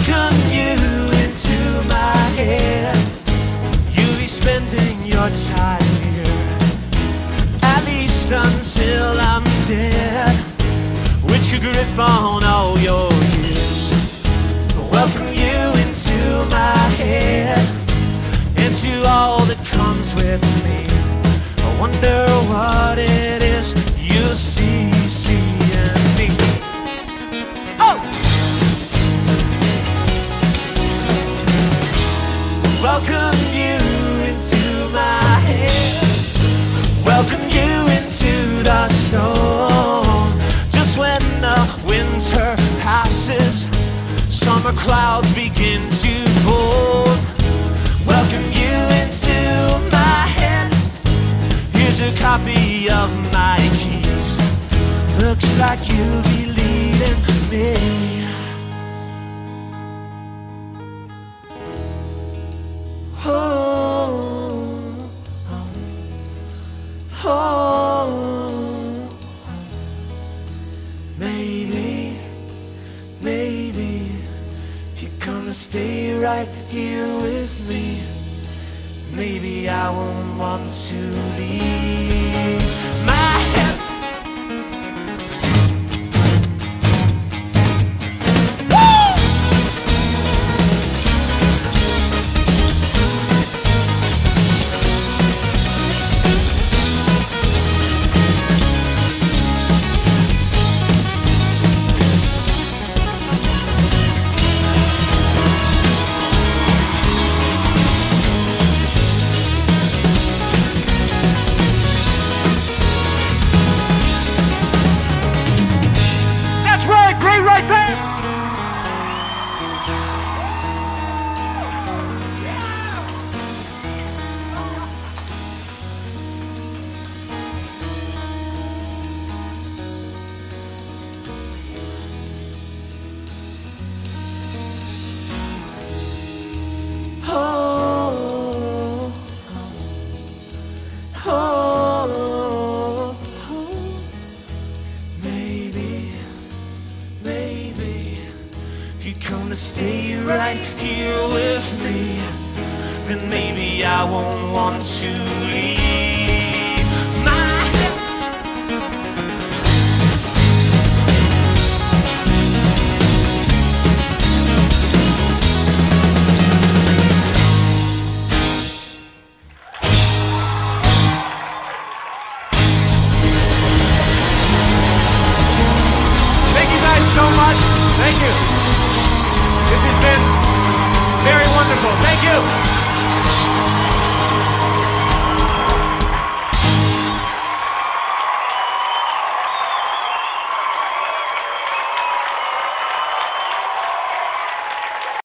welcome you into my head. You'll be spending your time here, at least until I'm dead, which could grip on all your years. Welcome you into my head, into all that comes with me. Welcome you into my head. Welcome you into the storm. Just when the winter passes, summer clouds begin to form. Welcome you into my head. Here's a copy of my keys. Looks like you'll be gonna stay right here with me, maybe I won't want to leave Right there. come to stay right here with me, then maybe I won't want to leave. My Thank you guys so much. Thank you. This has been very wonderful. Thank you.